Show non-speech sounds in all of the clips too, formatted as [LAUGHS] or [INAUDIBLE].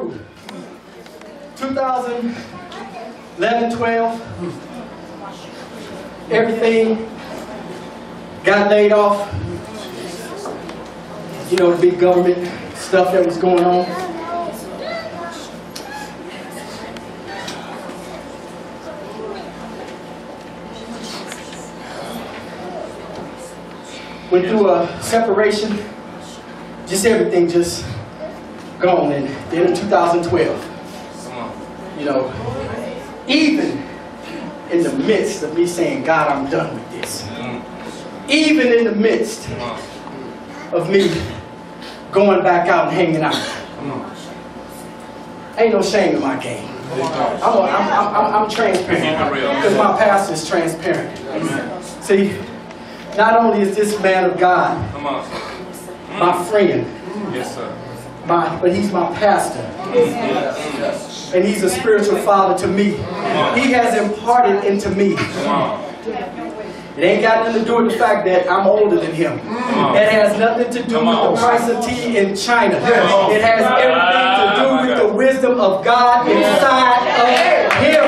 through. 2011, 12, everything got laid off. You know, the big government stuff that was going on. Went through a separation, just everything just gone. And then in 2012, you know, even in the midst of me saying, God, I'm done with this, even in the midst of me going back out and hanging out, ain't no shame in my game. I'm, a, I'm, I'm, I'm, transparent Keep it real. because my pastor is transparent. See, not only is this man of God my friend, Yes, sir. My, but he's my pastor. And he's a spiritual father to me. He has imparted into me. It ain't got nothing to do with the fact that I'm older than him. It has nothing to do with the price of tea in China. It has everything to do with the wisdom of God inside of him.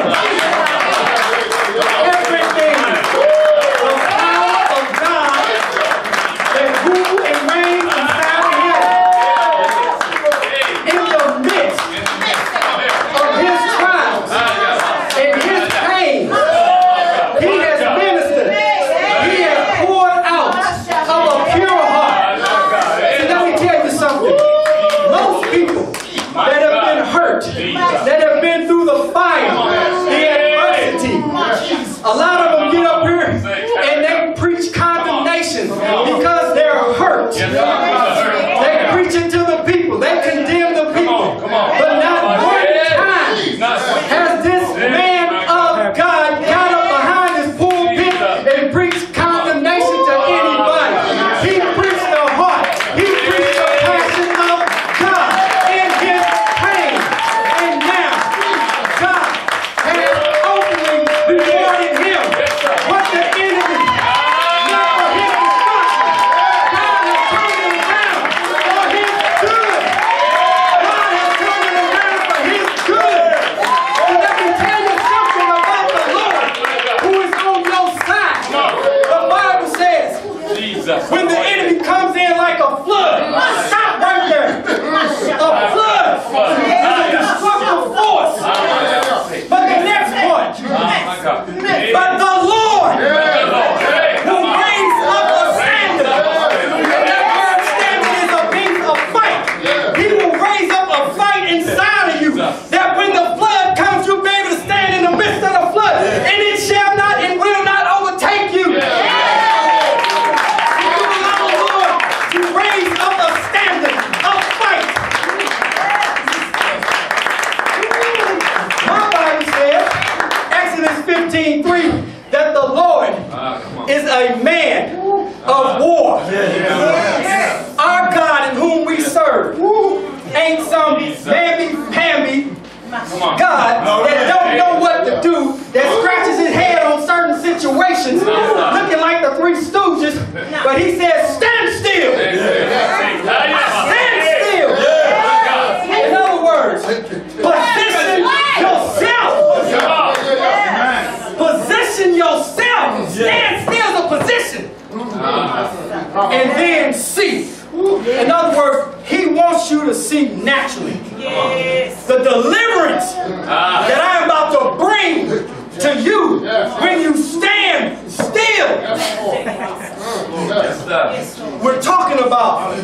Yes, sir. We're talking about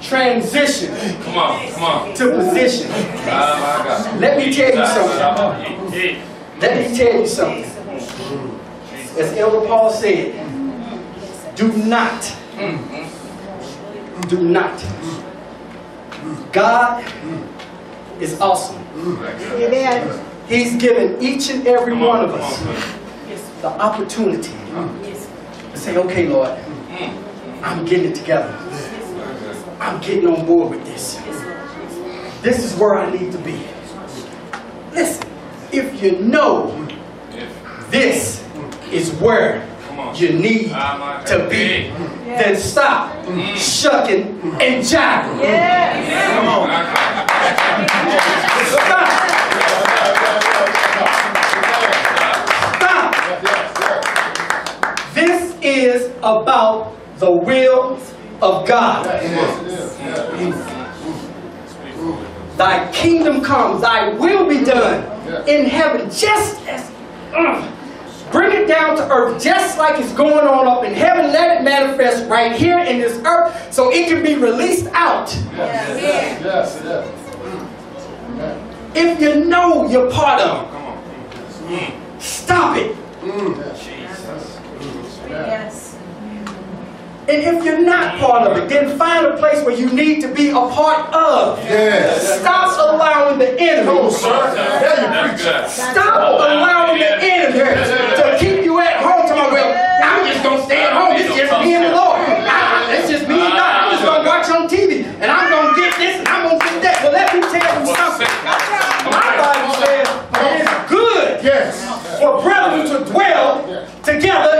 transition Come on. Come on. to position. My God. Let me tell you something. Let me tell you something. As Elder Paul said, do not, do not. God is awesome. He's given each and every on, one of us on, the opportunity to say, okay, Lord, I'm getting it together. I'm getting on board with this. This is where I need to be. Listen, if you know this is where you need to be, then stop shucking and jiving. Come on. Stop. Is about the will of God. Thy kingdom comes, thy will be done in heaven, just as. uh, bring it down to earth, just like it's going on up in heaven. Let it manifest right here in this earth so it can be released out. Yes, yes. If you know you're part of Come it, stop it. Yes. And if you're not part of it, then find a place where you need to be a part of. Yes. Stop allowing the enemy. Come on, sir. There you That's preach. Stop allowing the enemy to keep you at home. Tomorrow, well, I'm just gonna stay at home. It's just me and the Lord. I- It's just me and God. I'm just gonna watch on TV, and I'm gonna get this, and I'm gonna get that. Well, let me tell you something. My Bible says it is good Yes. for brethren to dwell together in unity.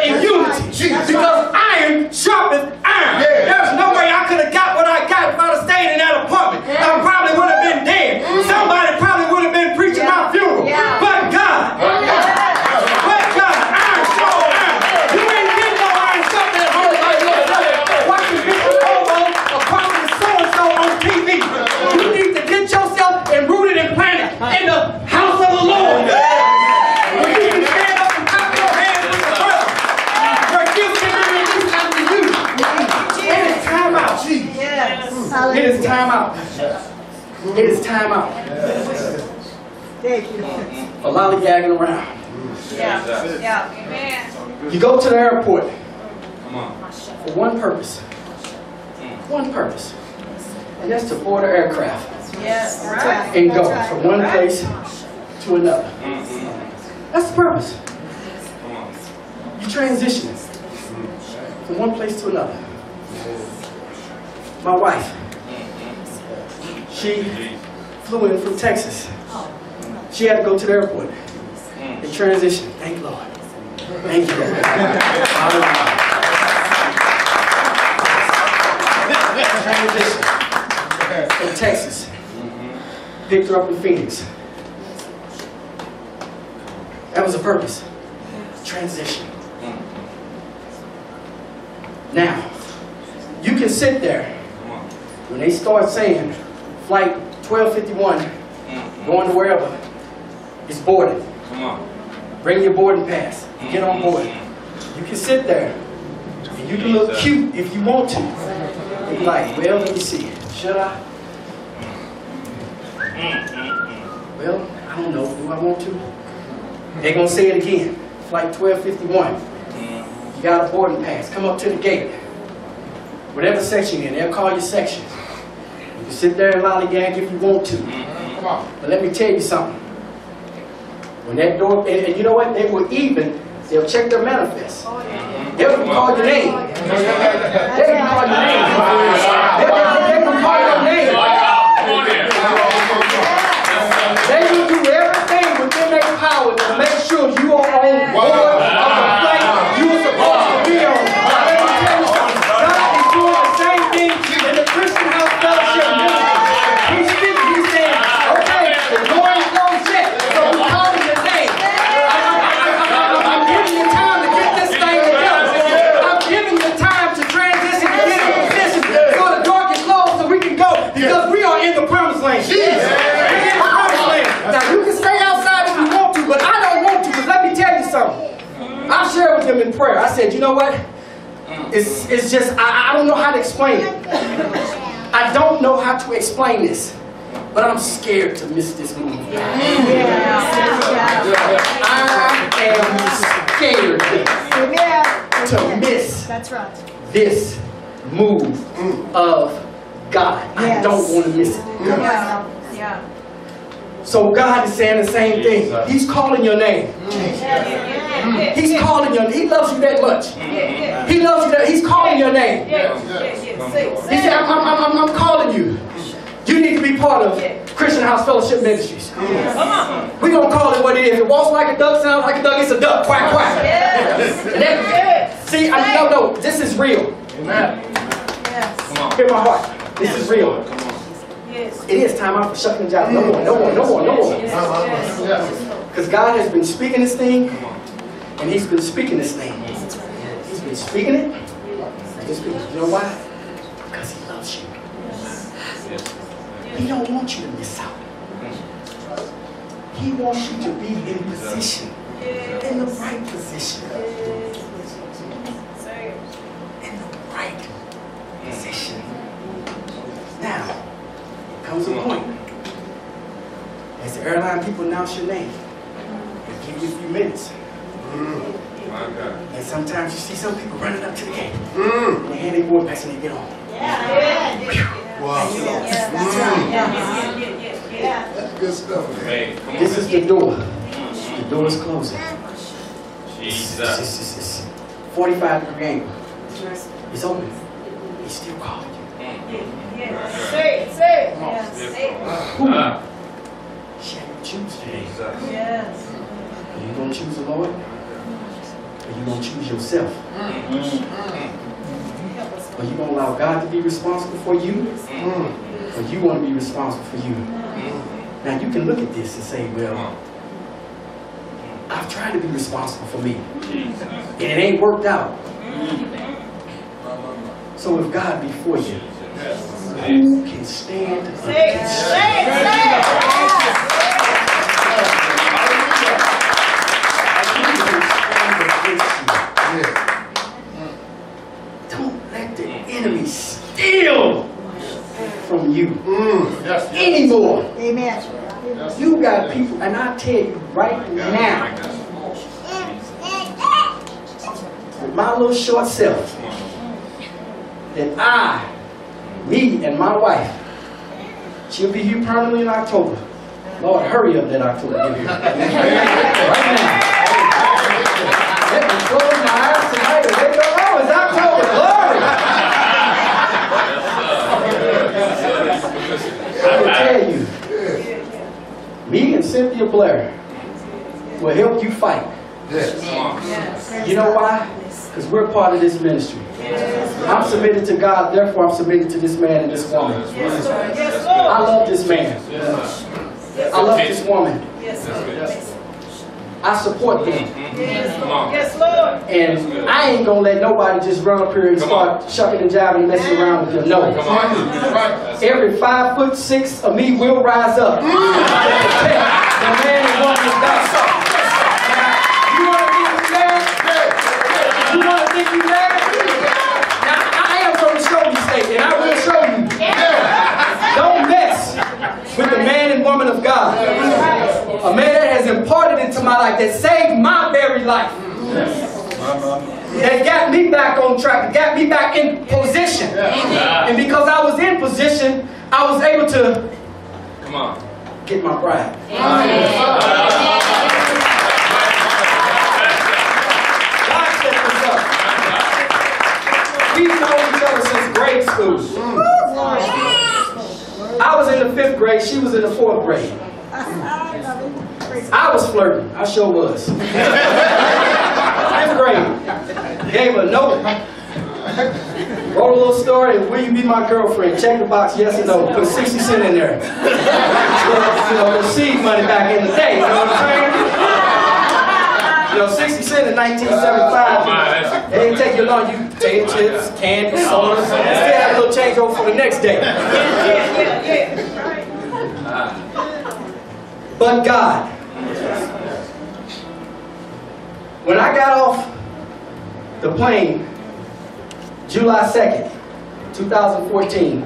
Because iron sharpens iron. Yeah. There's no way I could have got what I got if I'd have stayed in that apartment. I probably would have been dead. Somebody probably would have been preaching my funeral. Yeah. But God. But God. Iron sharpens iron. You ain't getting no iron sharpens at home like yourself. Watching Bishop Bobo or Prophet so-and-so on TV. You need to get yourself and rooted and planted in the house of the Lord. When you can stand up and clap your hands with the brother, your gifts can be released unto you. It is time out. Yes. It is time out. It is time out Thank you. for lollygagging around. Yeah. Yeah. Amen. You go to the airport Come on. for one purpose. One purpose. And that's to board an aircraft Yes. Right. And go from one place to another. Mm-hmm. That's the purpose. You transition from one place to another. My wife, mm-hmm. she flew in from Texas. She had to go to the airport mm. and transition. Thank Lord. Thank you. [LAUGHS] Transition from Texas. Picked her up in Phoenix. That was the purpose. Transition. Now, you can sit there when they start saying flight 1251 going to wherever. Come on. Bring your boarding pass. Get on board. You can sit there and you can look cute if you want to. Like, well, let me see. Should I? Well, I don't know. Do I want to? They're gonna say it again. Flight 1251. You got a boarding pass. Come up to the gate. Whatever section you're in, they'll call your section. You can sit there and lollygag if you want to. Come on. But let me tell you something. When that door, and, and you know what? They will even, they'll check their manifest. Oh, they'll even call your name. Oh, they can call your name. They, they, they can call your name. Come on here. They will do everything within their power to make sure you are on board of the flight you are supposed to be on. Now, let me tell you something. God is doing the same thing in the Christian House Fellowship ministry. He's speaking, he's saying, okay, the door is closed yet, so we calling your name. I'm giving you time to get this thing together. I'm giving you time to transition and get in position so the door can close so we can go because we are in the promised land. We're in the promised land. Now you can stay outside if you want to, but I don't want to because let me tell you something. I shared with them in prayer. I said, you know what? It's, it's just, I, I don't know how to explain it. I don't know how to explain this. But I'm scared to miss this move. I am scared Amen. to miss That's right. this move of God. I don't want to miss it. Yeah. Yeah. So God is saying the same thing. He's calling your name. He's calling your He loves you that much. He loves you that. He's calling your name. He said, I'm, I'm, I'm, I'm calling you. You need to be part of Christian House Fellowship Ministries. We're going to call it what it is. It walks like a duck, sounds like a duck, it's a duck. Quack, quack. And that- see, I, no, no, this is real. Come on. Hear my heart. This is real. Come on. It is time out for shucking and jiving. No more, no more, no more, no more. Yeah. Because God has been speaking this thing, and He's been speaking this thing. He's been speaking it. You know why? Because He loves you. He don't want you to miss out. He wants you to be in position, in the right position, in the right position. Now, comes a point. As the airline people announce your name, they give you a few minutes. My God. And sometimes you see some people running up to the gate. Mm. And they hand their board pass and they get on. Wow. Yeah. That's good stuff, man. Hey, come on. This is the door. The door is closing. Jesus. it's, it's, it's 45 degree angle. It's open. He still called you. Say it, say it. Yes. Ah, Shall you choose today? Jesus. Yes. Are you going to choose the Lord? Or you going to choose yourself? Are you going to allow God to be responsible for you? Mm. Or you want to be responsible for you? Now you can look at this and say, well. I've tried to be responsible for me. And it ain't worked out. So if God be for you, who can stand Say against you? say say it. Who can stand against you? Yeah. Don't let the enemy steal from you Mm. Yes. yes. anymore. Amen. You got people, and I tell you right now, with my little short self, that I, me and my wife, she'll be here permanently in October. Lord, hurry up that October. [LAUGHS] Right now. Let me close my eyes tonight and wake up. Oh, it's October. Glory. I will tell you, me and Cynthia Blair will help you fight. Yes. Come. You know why? Because we're part of this ministry. I'm submitted to God, therefore I'm submitted to this man and this woman. Yes, I Lord. love this man. I love this woman. Yes, That's Lord. good. I support them. Come on. Yes, Lord. And I ain't gonna let nobody just run up here and Come start shucking and jiving and messing around with them. Come No. on. Every five foot six of me will rise up. to The man and woman of God. Now, you wanna think you mad? You wanna think you mad? Now, I am from the show you state, and I will show you. Don't mess with the man and woman of God. A man that has imparted into my life, that saved my very life. That got me back on track, got me back in position. And because I was in position, I was able to Come on. get my bride. God set this up. We've known each other since grade school. I was in the fifth grade, she was in the fourth grade. I was flirting, I sure was. Fifth grade. Gave her a note. Wrote a little story, will you be my girlfriend? Check the box, yes or no. Put 60 cent in there. you know, the seed money back in the day, you know what I'm saying? You know, 60 cent in 1975. It didn't take you long. You potato chips, candy, soda. Still had a little change over for the next day. But God. When I got off the plane, July 2nd, 2014,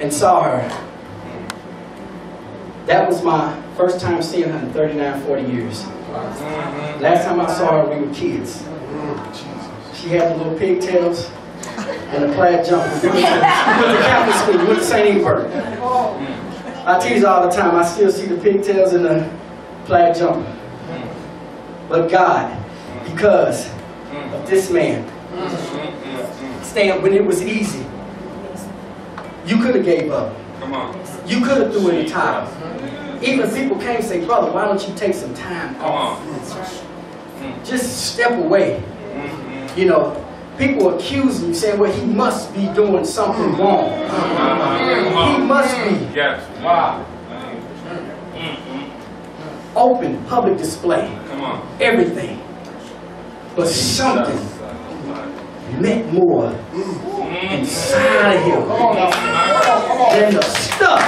and saw her, that was my first time seeing her in 39, 40 years. Mm-hmm. Last time I saw her, we were kids. Mm-hmm. She had the little pigtails and a plaid jumper. We went to, we went to Catholic school, we went to St. Ingbert. Oh. I tease all the time, I still see the pigtails and the plaid jumper. But God, because of this man, stand when it was easy, you could have gave up. Come on. You could have threw in the towel. Even people came and say, brother, why don't you take some time off? Just step away. You know, people accuse him, saying, well, he must be doing something mm-hmm. wrong. Uh-huh. He must be. Yes. Wow. Mm-hmm. Open, public display. Everything. But something meant more inside of him than the stuff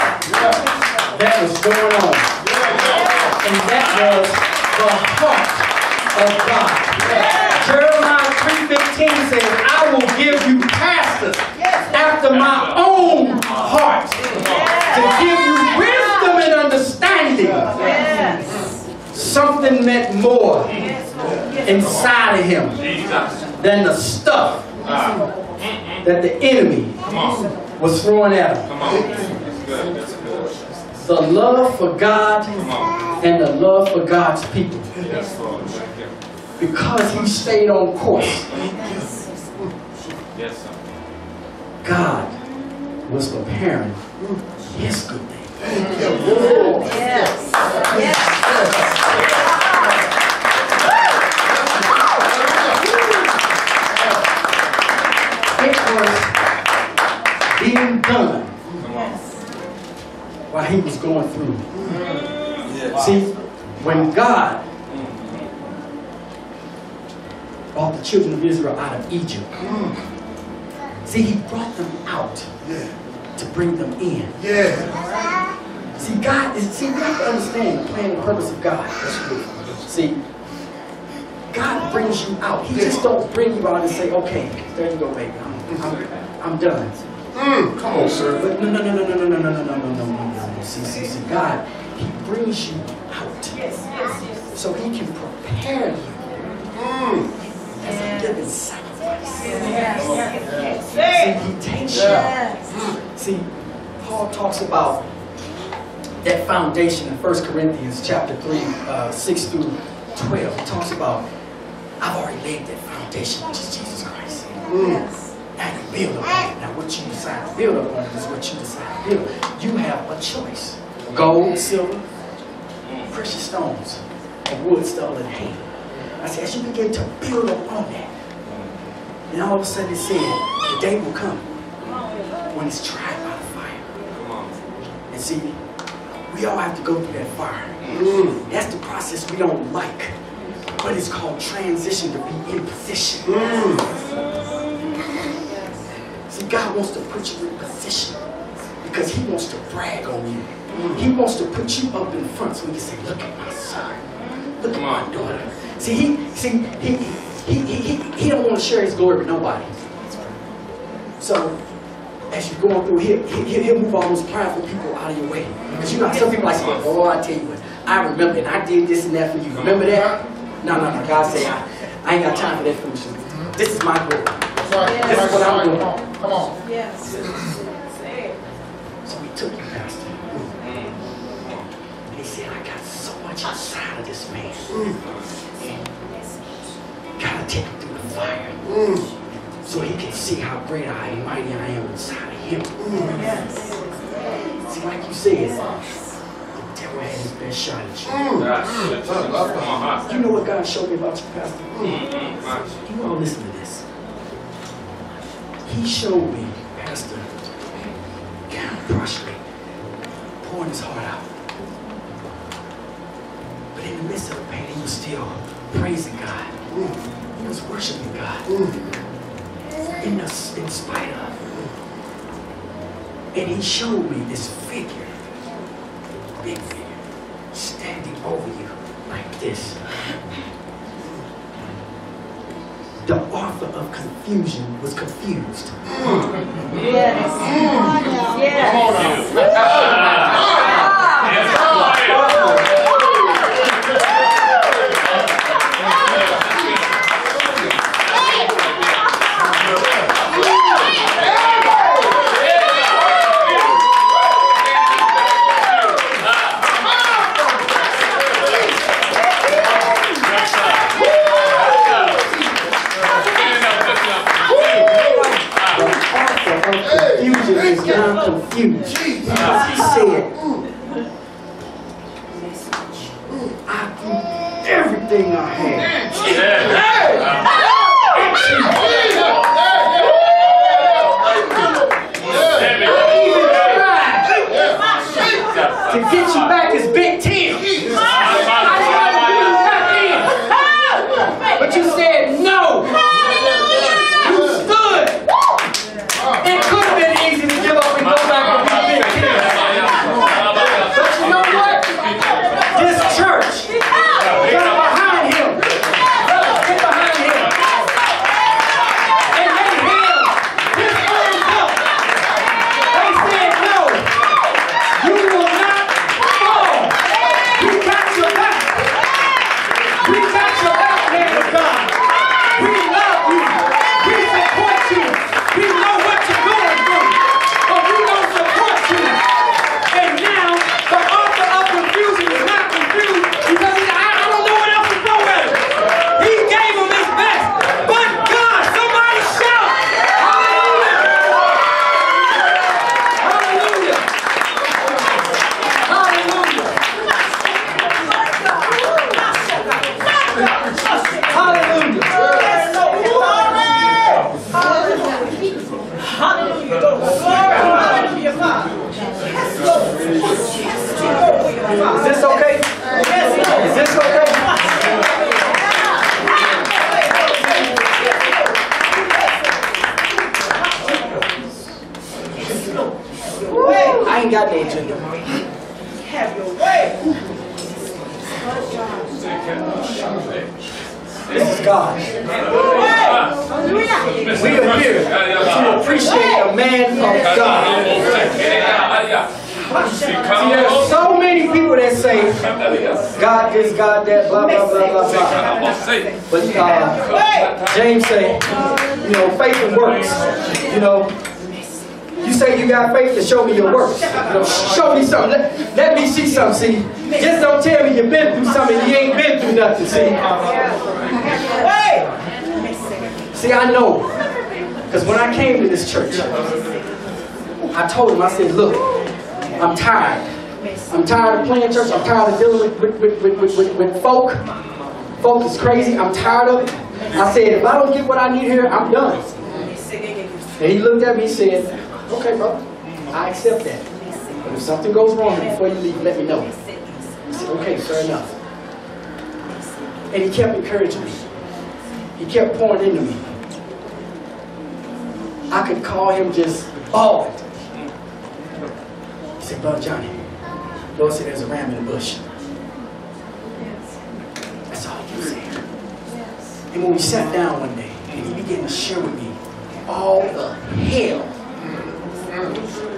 that was going on. And that was the heart of God. Jeremiah 3.15 says, I will give you pastors after my own heart to give you wisdom and understanding. Something meant more inside of him than the stuff that the enemy was throwing at him. The love for God and the love for God's people. Because he stayed on course. God was preparing his good thing. Yes. Yes. It was being done while he was going through. See, when God brought the children of Israel out of Egypt, mm. see, he brought them out Yeah. To bring them in. Yeah. See, God is, see, we have to understand the plan and purpose of God. See, God brings you out. He just don't bring you out and say, okay, there you go, baby. I'm, I'm, I'm done. Mm, come on, sir. But no, no, no, no, no, no, no, no, no, no, no, no, no, no. See, see, see, God, He brings you out so He can prepare you Mm. as a living sacrifice. Yes. See, He takes you. Yes. See, Paul talks about that foundation in 1 Corinthians chapter 3, uh, 6 through 12. He talks about, I've already laid that foundation, which is Jesus Christ. Yes. Now you build upon it. Now what you decide to build upon it is what you decide to build. You have a choice. Gold, silver, precious stones, and wood, stubble, and hay. I said, as you begin to build upon that, then all of a sudden it said, the day will come when it's tried by the fire. Come on. And see, we all have to go through that fire. Mm. That's the process we don't like. But it's called transition to be in position. See, God wants to put you in position because He wants to brag on you. He wants to put you up in front so He can say, "Look at my son. Look at my daughter." See, He, see, He, He, He, he, he don't want to share His glory with nobody. So, as you're going through, He'll, he'll, he'll move all those prideful people out of your way. Because you know, some people like, say, "Oh, I tell you what, I remember, and I did this and that for you. Remember that?" No, no, no. God say, I, I ain't got time for that foolishness. This is my glory. That's right. This is what I'm doing. Come on. Come on. Yes. So we took you, Pastor. Mm. And he said, I got so much inside of this man. Mm. Gotta take him through the fire. Mm. So he can see how great I and mighty I am inside of him. Yes. See, like you said, the devil had his best shot at you. Mm. Yes. Come on. huh? You know what God showed me about you, Pastor? Mm, much. You all listen to this. He showed me, Pastor, down prostrate, pouring his heart out. But in the midst of the pain, he was still praising God. He was worshiping God. In, the, in spite of. And he showed me this figure, big figure, standing over you like this. The author of confusion was confused. Yes. Yes. The [LAUGHS] But uh, James say, you know, faith and works. You know, you say you got faith to show me your works. You know, show me something. Let, let me see something. See, just don't tell me you've been through something. You ain't been through nothing. See, Hey. see, I know, because when I came to this church, I told him, I said, look, I'm tired. I'm tired of playing church. I'm tired of dealing with, with, with, with, with, with folk. Folk is crazy. I'm tired of it. I said, if I don't get what I need here, I'm done. And he looked at me and said, okay, brother, I accept that. But if something goes wrong before you leave, let me know. I said, okay, fair enough. And he kept encouraging me. He kept pouring into me. I could call him just bawling. He said, Brother Johnny, Lord said there's a ram in the bush. That's all he said. And when we sat down one day, and he began to share with me all the hell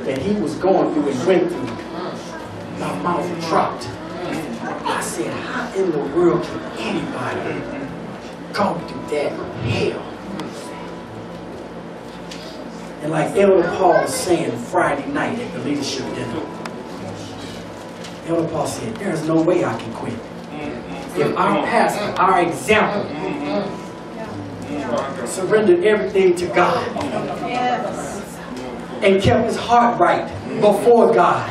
that he was going through and went through, my mouth dropped. I said, how in the world can anybody go through that hell? And like Elder Paul was saying Friday night at the leadership dinner, Elder Paul said, there's no way I can quit. If our pastor, our example, mm-hmm. surrendered everything to God. And kept his heart right before God.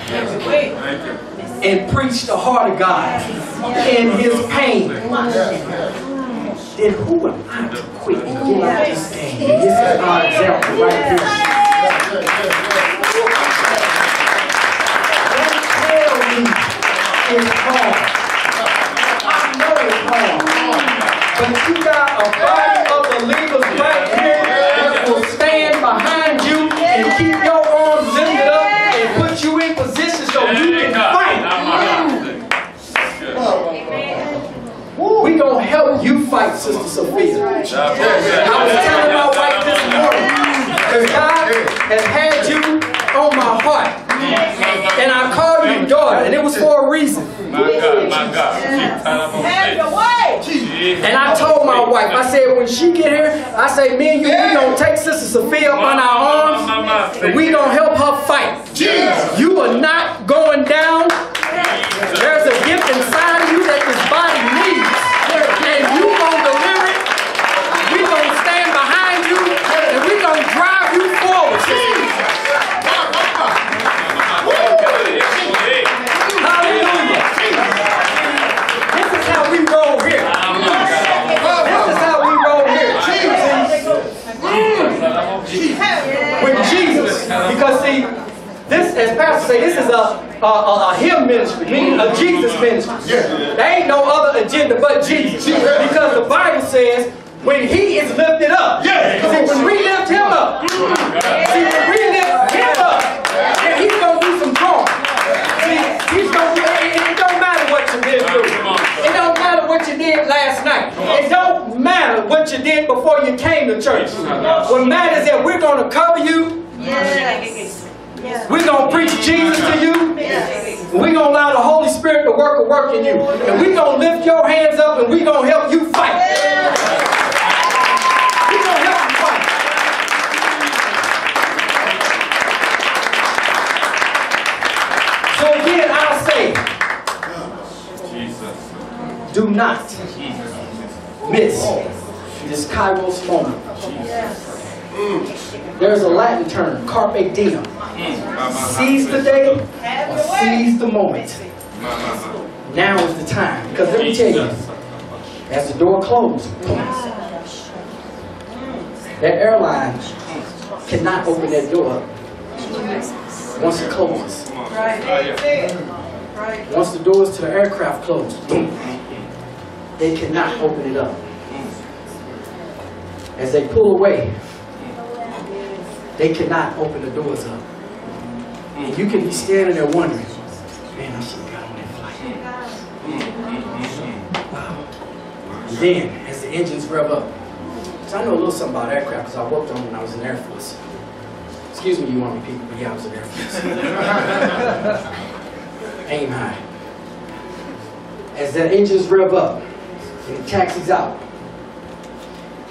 And preached the heart of God in his pain, then who am I to quit? And give up this thing? This is our example right here. Don't tell me it's hard. I know it's hard. But you got a body of believers right here that will stand behind you and keep your arms lifted up and put you in position so you can fight. We gonna help you fight, Sister Sophia. I was telling my wife this morning, because God has had you on my heart. And I call you daughter, and it was for a reason. Have your way. And I told my wife, I said, when she get here, I say, me and you, we gonna take Sister Sophia up on our arms, and we gonna help her fight. You are not going down. There's a gift inside of you that this body say, this is a, a, a, a him ministry, meaning a Jesus ministry. Yeah. There ain't no other agenda but Jesus. Because the Bible says, when he is lifted up. See, when we lift him up, see, when we lift him up, then he's going to do some drawing. See, he's going to do, it, it don't matter what you did through. It don't matter what you did last night. It don't matter what you did before you came to church. What matters is that we're going to cover you. We're going to preach Jesus to you. We're going to allow the Holy Spirit to work a work in you. And we're going to lift your hands up and we're going to help you fight. We're going to help you fight. So again, I'll say, do not miss this Kairos moment. There's a Latin term, carpe diem. Seize the day seize the moment. Now is the time. Because let me tell you, as the door closed, that airline cannot open that door once it closes. Once the doors to the aircraft close, they cannot open it up. As they pull away, they cannot open the doors up. And you can be standing there wondering, man, I should have got on that flight. Wow. And then, as the engines rev up, so I know a little something about aircraft because I worked on them when I was in the Air Force. Excuse me, you Army people, but yeah, I was in the Air Force. [LAUGHS] Aim high. As the engines rev up and it taxis out,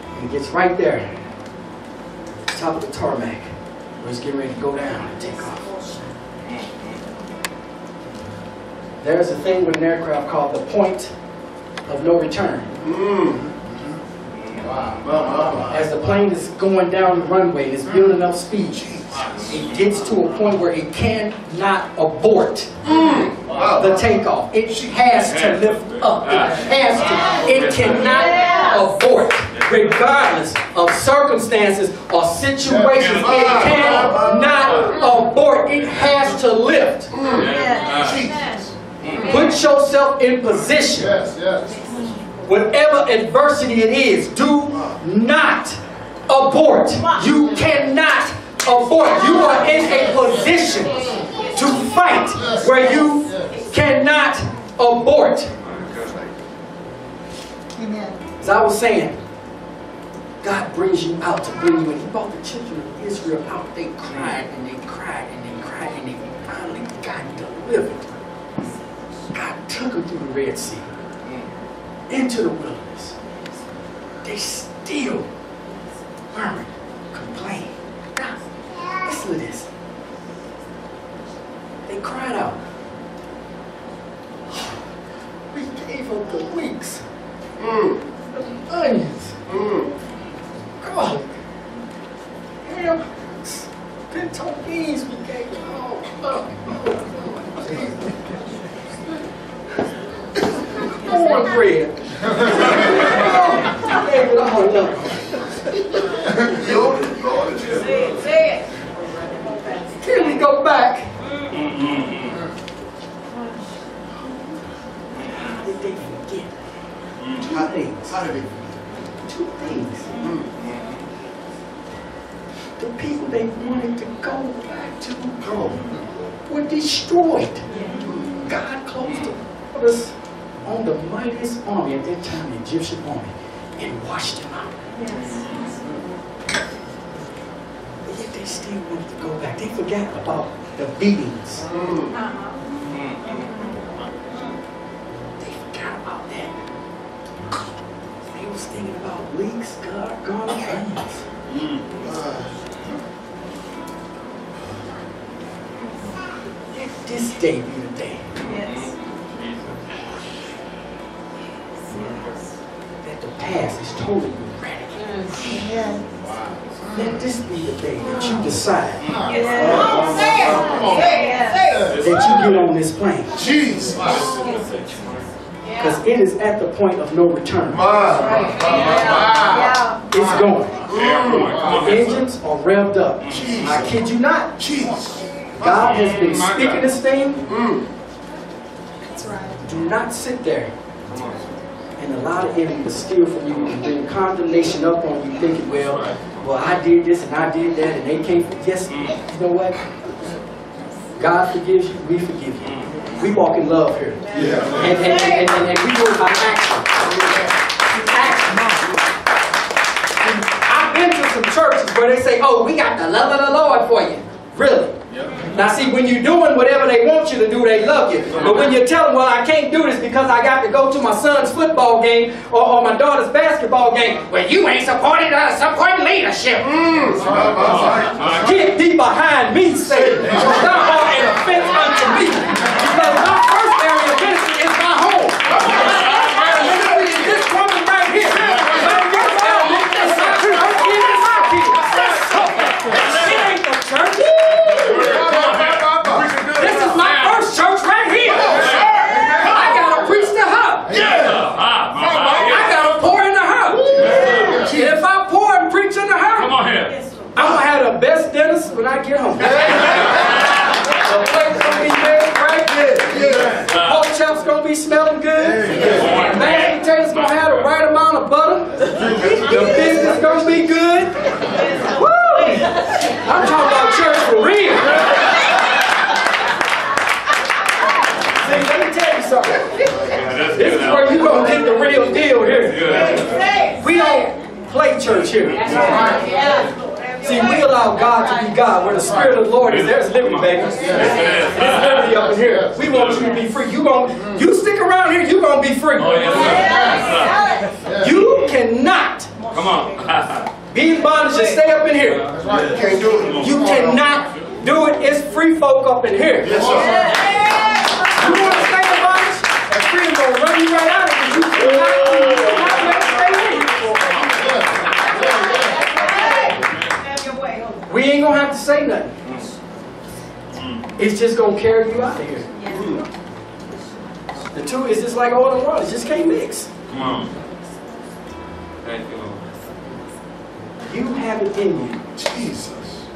and it gets right there, top of the tarmac, where it's getting ready to go down and take off. There's a thing with an aircraft called the point of no return. Mm. Wow. Wow. As the plane is going down the runway and it's building up speed, it gets to a point where it cannot abort mm. Wow. the takeoff. It has to lift up. It has to. It cannot abort, regardless of circumstances or situations. It ah. cannot ah. abort. It has to lift. Mm. Put yourself in position. Yes, yes. Whatever adversity it is, do not abort. You cannot abort. You are in a position to fight where you cannot abort. As I was saying, God brings you out to bring you in. He brought the children of Israel out. They cried and they cried and they cried and they finally got delivered. God took them through the Red Sea into the wilderness. They still murmured, complained. Now, listen to this. They cried out. We gave them the weeks, Mm. the onions, Mm. garlic, ham, pinto beans. We gave them all up. [LAUGHS] Cornbread. Oh, we gave it up. Lord, Lord. Say it, say it. Can we go back? Mm How did they forget? Two things. How did it? Two things. The people they wanted to go back to on. were destroyed. God closed the waters on the mightiest army at that time, the Egyptian army, and washed them out. But yet they still wanted to go back. They forgot about the beatings. Mm. They forgot about that. They was thinking about leeks, gar- garlic, onions. Ah. Let this day be the day Yes. That the past is totally eradicated. Let this be the day that you decide that you get on this plane. Jesus. Because it is at the point of no return. It's going. Yeah, boy. Come on, The man. engines are revved up. I kid you not. Jesus. God has been speaking this thing. Mm. Do not sit there and allow the enemy to steal from you and bring condemnation up on you, thinking, well, well, I did this and I did that, and they can't. Yes, you know what? God forgives you. We forgive you. We walk in love here, Yeah. and and, and, and, and we do it by action. Action. I've been to some churches where they say, "Oh, we got the love of the Lord for you." Really? Now see, when you're doing whatever they want you to do, they love you. But when you tell them, well, I can't do this because I got to go to my son's football game or, or my daughter's basketball game, well, you ain't supporting us, supporting leadership. Mm. Get thee behind me, Satan. Thou art an offense unto me. Because when I get home. [LAUGHS] the plate's gonna be made right good. Yes. Pork chop's gonna be smelling good. Yes. Mashed potatoes gonna have the right amount of butter. the business gonna be good. Woo! I'm talking about church for real. See, let me tell you something. This is where you're gonna get the real deal here. We don't play church here. Yeah. See, we allow God to be God. Where the Spirit of the Lord is, there's liberty, baby. There's liberty up in here. We want you to be free. You gon' you stick around here, you're gonna be free. Oh, yes, sir. Yes, sir. You cannot Come on. [LAUGHS] be in bondage and stay up in here. You can't do it. You cannot do it. It's free folk up in here. Yes, sir. You want to stay in bondage? And freedom gonna run you right out of it. You cannot, you cannot let it stay here. Have your way. We ain't gonna have to say nothing. It's just gonna carry you out of here. The two is just like oil and water. It just can't mix. Come on. Thank you, Lord. You have it in you Jesus.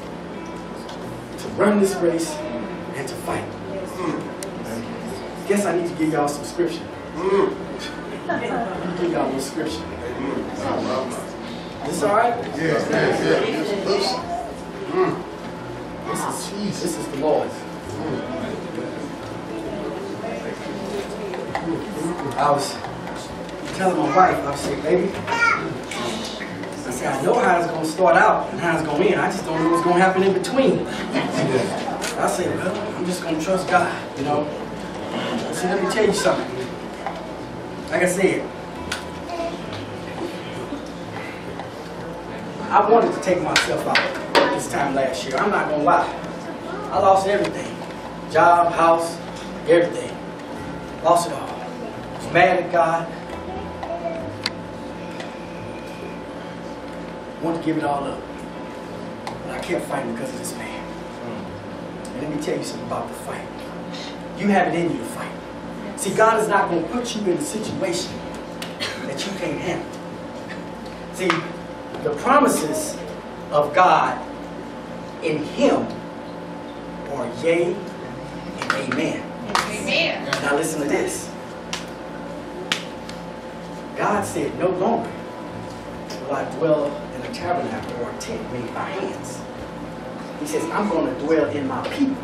to run this race and to fight. Guess I need to give y'all some scripture. Mm. Let me give y'all a little scripture. Mm. This all right? Yes, yes, yes. Mm. This is Jesus. this is the Lord. I was telling my wife, I said, baby, I said, I know how it's gonna start out and how it's gonna end. I just don't know what's gonna happen in between. I said, well, I'm just gonna trust God, you know. I said, let me tell you something. Like I said, I wanted to take myself out this time last year. I'm not gonna lie. I lost everything. Job, house, everything. Lost it all. Was mad at God. Wanted to give it all up. But I kept fighting because of this man. And let me tell you something about the fight. You have it in you to fight. See, God is not going to put you in a situation that you can't handle. See, the promises of God in Him are yea amen. Amen. Now listen to this. God said, No longer will I dwell in a tabernacle or a tent made by hands. He says, I'm going to dwell in my people.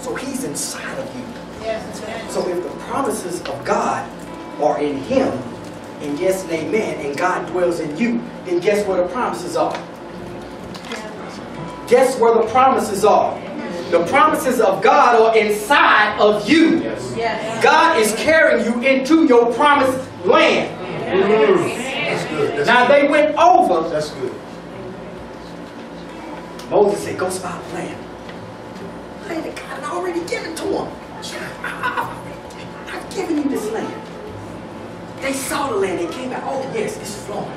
So He's inside of you. Yes. So if the promises of God are in Him, and yes and amen, and God dwells in you, then guess where the promises are? Guess where the promises are? The promises of God are inside of you. Yes. God is carrying you into your promised land. That's good. That's Now good. they went over. That's good. Moses said, go spy the land. Land that God had already given to him. I, I, have given you this land. They saw the land. They came back. Oh, yes, it's flowing.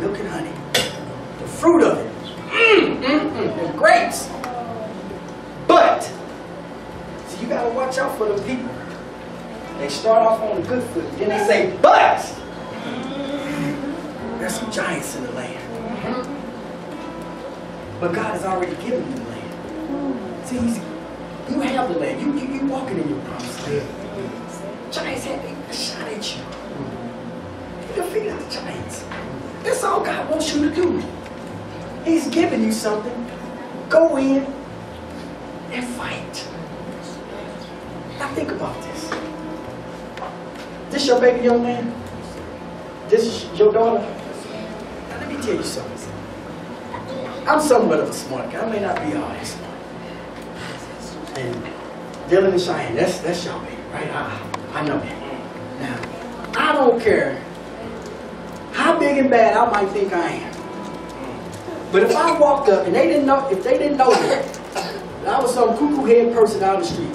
Milk and honey. The fruit of it. Mmm, mmm, mmm. The grapes. But, you got to watch out for the people. They start off on a good foot. Then they say, but, there's some giants in the land. But God has already given you the land. See, you have the land. You, you, you walking in your promised land. Giants had a shot at you. You defeated the giants. That's all God wants you to do. He's giving you something. Go in and fight. Now think about this. This your baby young man? This is your daughter? Now let me tell you something. I'm somewhat of a smart guy. I may not be all that smart. And Dylan and Cheyenne, that's that's your baby, right? I, I know that. Now, I don't care how big and bad I might think I am. But if I walked up and they didn't know, if they didn't know that, I was some cuckoo head person out the street,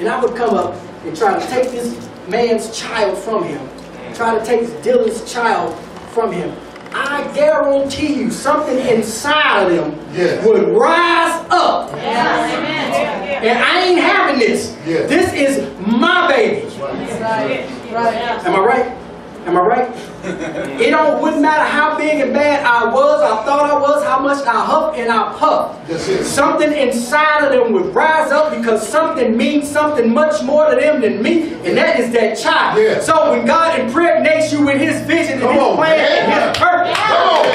and I would come up and try to take this man's child from him, try to take Dylan's child from him, I guarantee you something inside of them Yes. would rise up. Yes, amen. And I ain't having this. Yes. This is my baby. Right. Right. Am I right? Am I right? It don't wouldn't matter how big and bad I was, I thought I was, how much I huffed and I puffed. Something inside of them would rise up because something means something much more to them than me, and that is that child. Yeah. So when God impregnates you with his vision and Come his on, plan man. and his purpose,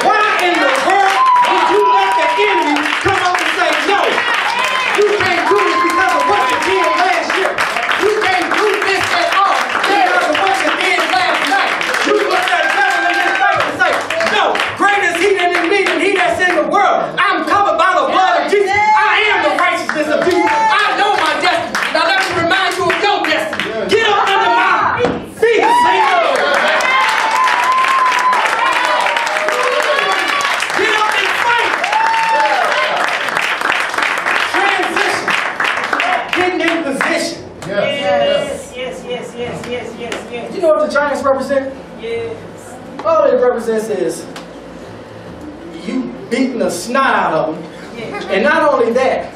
why in the world would you let the enemy come up and say, no, you can't do this because of what you did last year. You can't do this at all because of what you did last night. You look at the devil in his face and say, no, giants represent? Yes. All it represents is you beating the snot out of them. Yes. And not only that,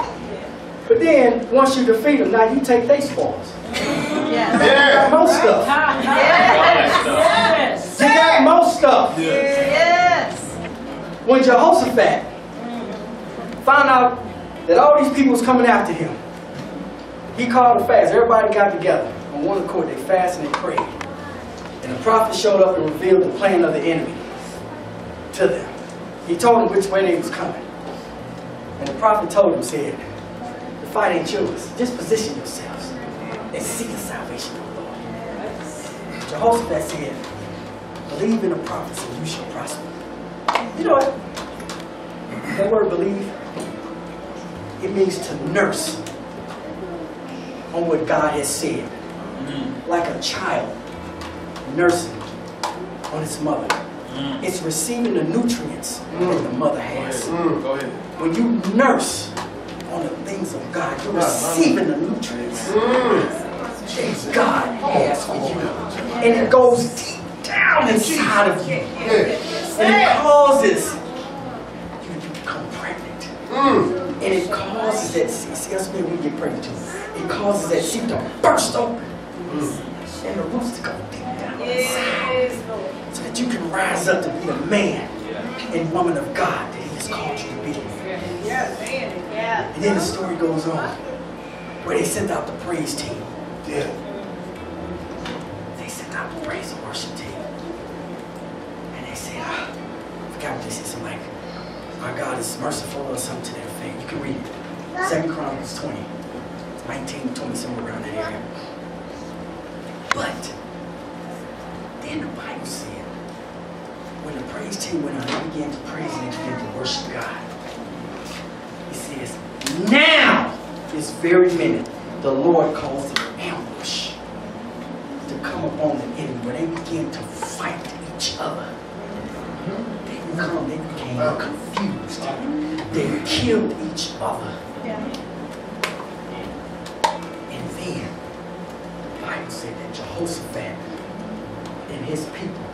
but then once you defeat them, now you take their spoils. Yes. Yeah. Most stuff. Yes. You got most stuff. Yes. When Jehoshaphat found out that all these people was coming after him, he called a fast. Everybody got together on one accord. They fasted and prayed. And the prophet showed up and revealed the plan of the enemy to them. He told them which way they was coming. And the prophet told them, said, the fight ain't yours. Just position yourselves and see the salvation of the Lord. Jehoshaphat said, believe in the prophets and you shall prosper. You know what? That word believe, it means to nurse on what God has said. Like a child nursing on its mother. It's receiving the nutrients that the mother has. Mm, go ahead. When you nurse on the things of God, you're receiving the nutrients that God has for you. And it goes deep down inside of you. And it causes you to become pregnant. Mm. And it causes that seed. See, that's when we get pregnant too. It causes that seed to burst open. And the roots to go deep. Yes, So that you can rise up to be the man and woman of God that He has called you to be. Yes, man. Yeah. And then the story goes on where they sent out the praise team. Yeah. They sent out the praise and worship team. And they said, ah, I forgot what they said. Something like, our God is merciful or something to that effect. You can read it. Second Chronicles 20, 19, 20, somewhere around that area. But then the Bible said, when the praise team went out, they began to praise and they began to worship God. It says, now, this very minute, the Lord calls an ambush to come upon the enemy where they began to fight each other. They become, they became confused. They killed each other. And then the Bible said that Jehoshaphat and his people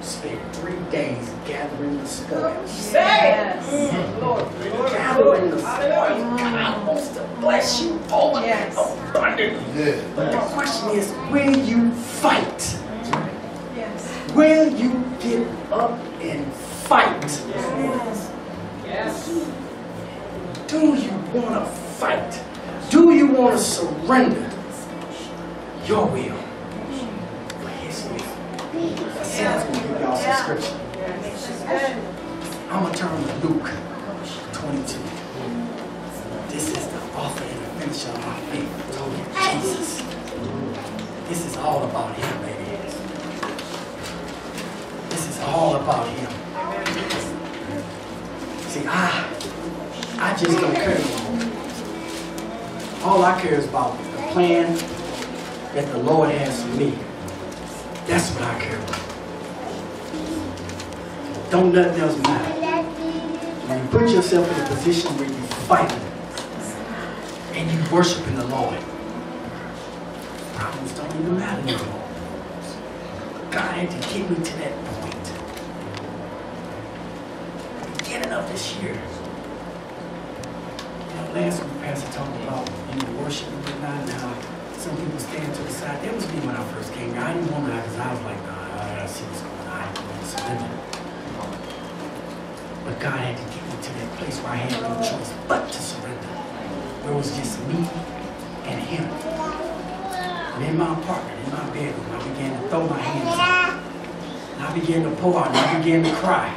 spent three days gathering the spoils. Say Mm-hmm. it. Lord. Lord. Gathering the spoils. God wants to bless you over Yes. abundantly. Yeah. But the question is, will you fight? Yes. Will you get up and fight? Yes. yes. Do you want to fight? Do you want to surrender your will for His was going to give y'all. I'm going to turn to Luke 22. This is the author and the finisher of our faith, Jesus. This is all about Him, baby. This is all about Him. See, I, I just don't care anymore. All I care is about the plan that the Lord has for me. That's what I care about. Don't nothing else matter. When you put yourself in a position where you fighting and you worshiping the Lord, problems don't even matter anymore. God had to get me to that point. Beginning of this year. You know, last week Pastor talked about you know, worship and whatnot and how some people stand to the side. That was me when I first came here. I didn't want to because I was like, nah, I gotta see what's going on. I want to surrender. But God had to get me to that place where I had no choice but to surrender. Where it was just me and Him. And in my apartment, in my bedroom, I began to throw my hands up. And I began to pour out, and I began to cry.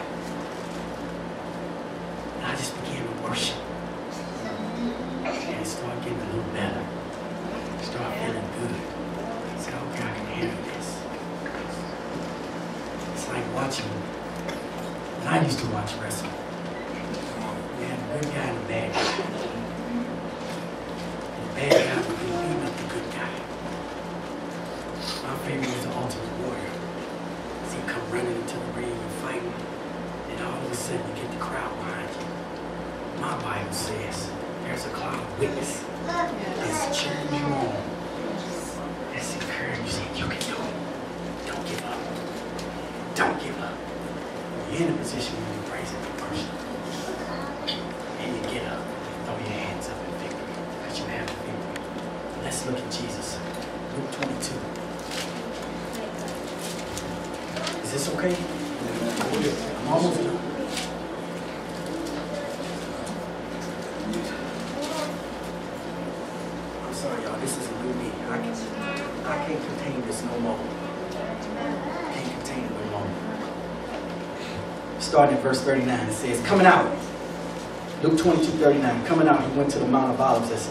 Starting at verse 39, it says, Coming out. Luke 22, 39. Coming out, he went to the Mount of Olives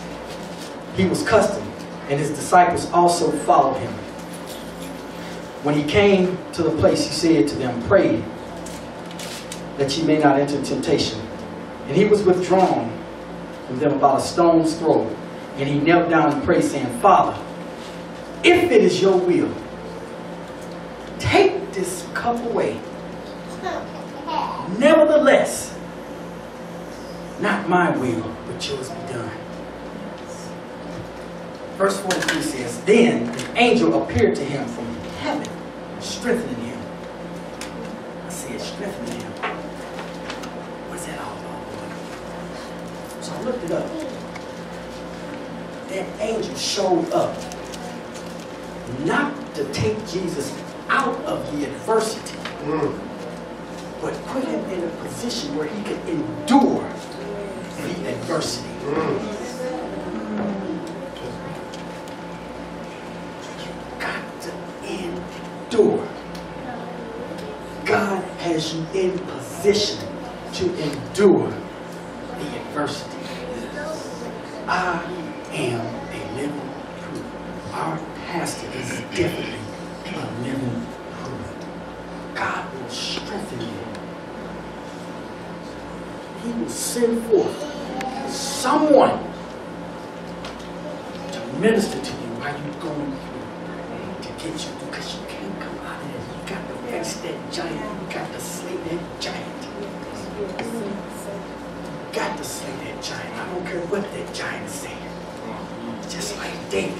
he was custom, and his disciples also followed him. When he came to the place, he said to them, Pray that ye may not enter temptation. And he was withdrawn from them about a stone's throw. And he knelt down and prayed, saying, Father, if it is your will, take this cup away. [LAUGHS] Nevertheless, not my will, but yours be done. Verse 43 says, Then an angel appeared to him from heaven, strengthening him. I said, strengthening him. What's that all about? So I looked it up. That angel showed up not to take Jesus out of the adversity, mm. But put him in a position where he could endure the adversity. Got to endure. God has you in position to endure the adversity. I am a living proof. Our pastor is definitely a living proof. God will strengthen you. He will send forth someone to minister to you while you're going through to get you through because you can't come out of it. You got to face that giant. You got to slay that giant. Got to slay that giant. I don't care what that giant is saying. Just like David.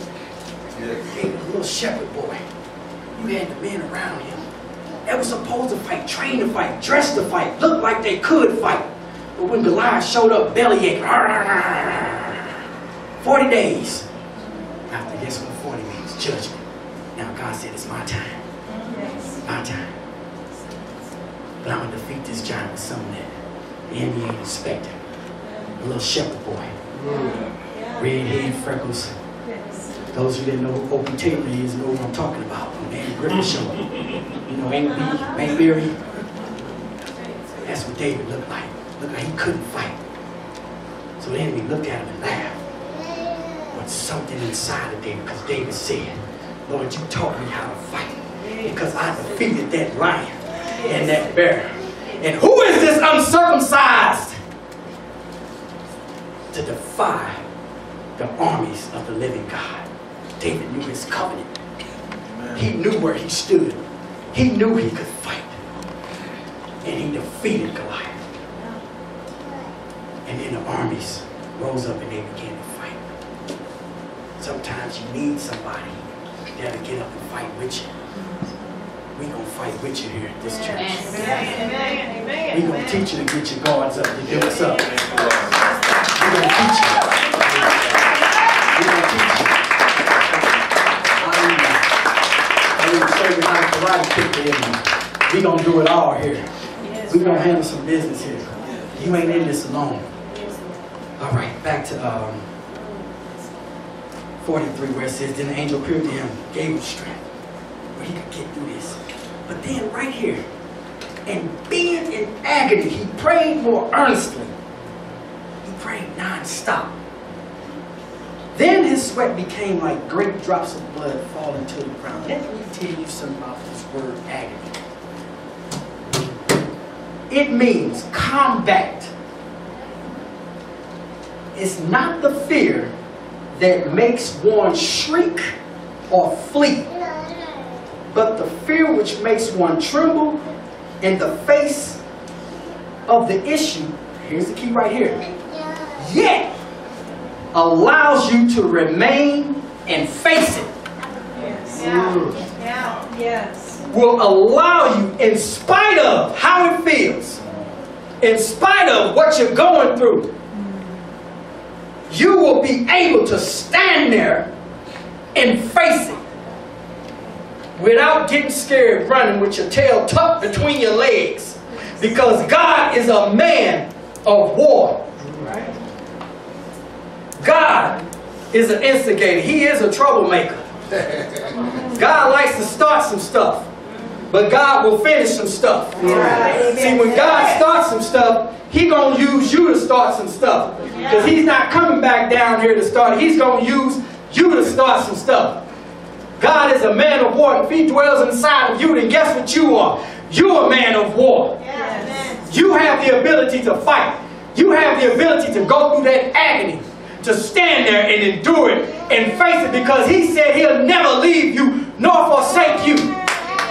David, a little shepherd boy. You had the men around him. They were supposed to fight, train to fight, dress to fight, look like they could fight. But when Goliath showed up, bellyache, 40 days. After guess what 40 means? Judgment. Now God said, it's my time. My time. But I'm going to defeat this giant with something that the enemy ain't expecting. A little shepherd boy. Red head, freckles. Those who didn't know who Opie Taylor is know what I'm talking about. The Andy Griffith Show. You know, Aunt Bee, Aunt Mary. That's what David looked like. Looked like he couldn't fight. So the enemy looked at him and laughed. But something inside of David, because David said, Lord, you taught me how to fight. Because I defeated that lion and that bear. And who is this uncircumcised to defy the armies of the living God? David knew his covenant. He knew where he stood. He knew he could fight. And he defeated Goliath. And armies rose up and they began to fight. Sometimes you need somebody that'll get up and fight with you. We gonna fight with you here at this church. We gonna teach you to get your guards up, to get us up. We gonna teach you. We gonna teach you. Hallelujah. I didn't show you how to karate kick the enemy. We gonna do it all here. We gonna handle some business here. You ain't in this alone. All right, back to um, 43 where it says, Then the angel appeared to him, gave him strength, where he could get through this. But then right here, and being in agony, he prayed more earnestly. He prayed non-stop. Then his sweat became like great drops of blood falling to the ground. Let me tell you something about this word agony. It means combat. It's not the fear that makes one shriek or flee, but the fear which makes one tremble in the face of the issue. Here's the key right here. Yet allows you to remain and face it. Yeah. Mm. Yeah. Yes. will allow you, in spite of how it feels, in spite of what you're going through, you will be able to stand there and face it without getting scared running with your tail tucked between your legs. Because God is a man of war. God is an instigator. He is a troublemaker. [LAUGHS] God likes to start some stuff. But God will finish some stuff. See, when God starts some stuff, He gonna use you to start some stuff. Because He's not coming back down here to start. He's gonna use you to start some stuff. God is a man of war. If He dwells inside of you, then guess what you are? You're a man of war. You have the ability to fight. You have the ability to go through that agony, to stand there and endure it and face it because He said He'll never leave you nor forsake you.